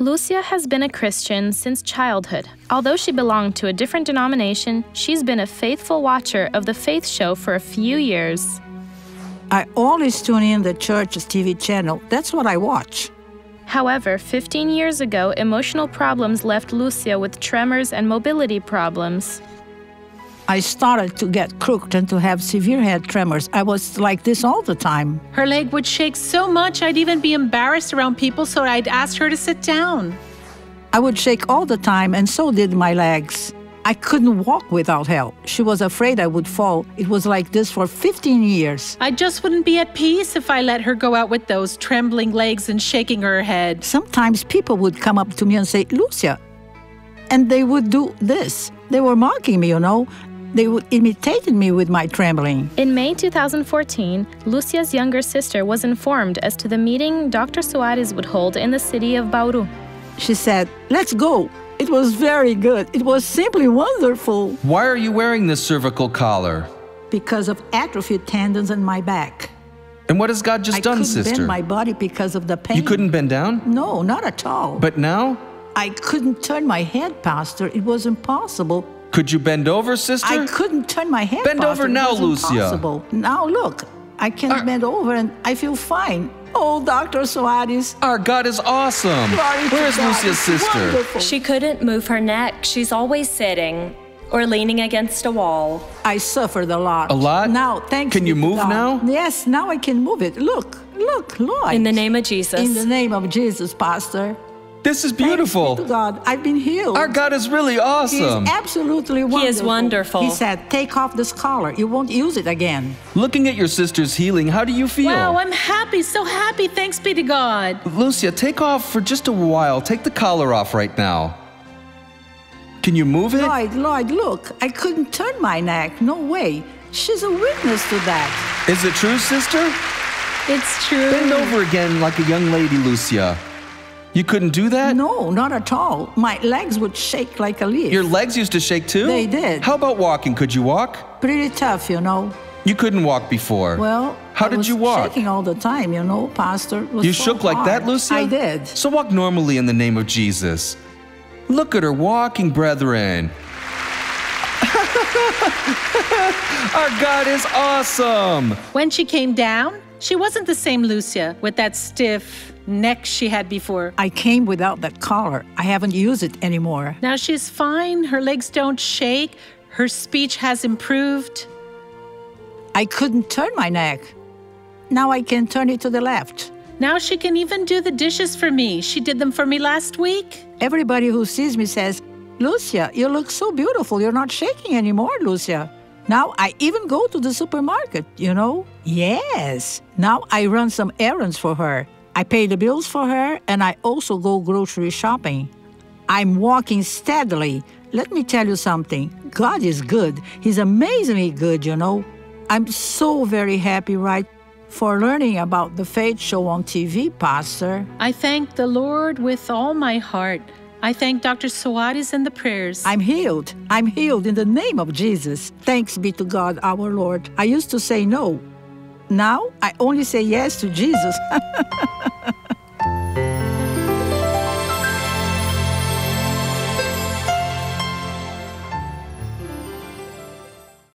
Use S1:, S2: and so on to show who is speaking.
S1: Lucia has been a Christian since childhood. Although she belonged to a different denomination, she's been a faithful watcher of the Faith Show for a few years.
S2: I always tune in the church's TV channel. That's what I watch.
S1: However, 15 years ago, emotional problems left Lucia with tremors and mobility problems.
S2: I started to get crooked and to have severe head tremors. I was like this all the time.
S3: Her leg would shake so much I'd even be embarrassed around people, so I'd ask her to sit down.
S2: I would shake all the time, and so did my legs. I couldn't walk without help. She was afraid I would fall. It was like this for 15 years.
S3: I just wouldn't be at peace if I let her go out with those trembling legs and shaking her head.
S2: Sometimes people would come up to me and say, Lucia, and they would do this. They were mocking me, you know. They would imitate me with my trembling.
S1: In May 2014, Lucia's younger sister was informed as to the meeting Dr. Soares would hold in the city of Bauru.
S2: She said, Let's go. It was very good. It was simply wonderful.
S4: Why are you wearing this cervical collar?
S2: Because of atrophied tendons in my back.
S4: And what has God just
S2: I
S4: done,
S2: couldn't
S4: sister?
S2: bend my body because of the pain.
S4: you couldn't bend down?
S2: No, not at all.
S4: But now?
S2: I couldn't turn my head, Pastor. It was impossible.
S4: Could you bend over, sister?
S2: I couldn't turn my head.
S4: Bend over now, Lucia.
S2: Impossible. Now look, I can
S4: Uh,
S2: bend over and I feel fine. Oh, Dr. Soares.
S4: Our God is awesome.
S2: Glory
S4: Where's
S2: God.
S4: Lucia's sister?
S2: wonderful.
S5: She couldn't move her neck. She's always sitting or leaning against a wall.
S2: I suffered a lot.
S4: A lot?
S2: Now, thanks.
S4: Can you move
S2: God.
S4: now?
S2: Yes, now I can move it. Look, look, Lord.
S5: In the name of Jesus.
S2: In the name of Jesus, Pastor.
S4: This is
S2: Thanks be
S4: beautiful.
S2: to God, I've been healed.
S4: Our God is really awesome.
S2: He
S4: awesome.
S2: is absolutely wonderful.
S5: He is wonderful.
S2: He said, take off this collar. You won't use it again.
S4: Looking at your sister's healing, how do you feel?
S3: Wow, I'm happy, so happy. Thanks be to God.
S4: Lucia, take off for just a while. Take the collar off right now. Can you move it?
S2: Lloyd, Lloyd, look, I couldn't turn my neck. No way. She's a witness to that.
S4: Is it true, sister?
S3: It's true.
S4: Bend over again like a young lady, Lucia. You couldn't do that?
S2: No, not at all. My legs would shake like a leaf.
S4: Your legs used to shake too?
S2: They did.
S4: How about walking? Could you walk?
S2: Pretty tough, you know.
S4: You couldn't walk before.
S2: Well,
S4: how
S2: I
S4: did
S2: was
S4: you walk?
S2: Shaking all the time, you know, Pastor.
S4: You
S2: so
S4: shook like that, Lucy.
S2: I did.
S4: So walk normally in the name of Jesus. Look at her walking, brethren. Our God is awesome.
S3: When she came down, she wasn't the same Lucia with that stiff neck she had before.
S2: I came without that collar. I haven't used it anymore.
S3: Now she's fine. Her legs don't shake. Her speech has improved.
S2: I couldn't turn my neck. Now I can turn it to the left.
S3: Now she can even do the dishes for me. She did them for me last week.
S2: Everybody who sees me says, Lucia, you look so beautiful. You're not shaking anymore, Lucia. Now I even go to the supermarket, you know? Yes. Now I run some errands for her. I pay the bills for her and I also go grocery shopping. I'm walking steadily. Let me tell you something God is good. He's amazingly good, you know. I'm so very happy, right? For learning about the faith show on TV, Pastor.
S3: I thank the Lord with all my heart. I thank Dr. Soares and the prayers.
S2: I'm healed. I'm healed in the name of Jesus. Thanks be to God our Lord. I used to say no. Now I only say yes to Jesus.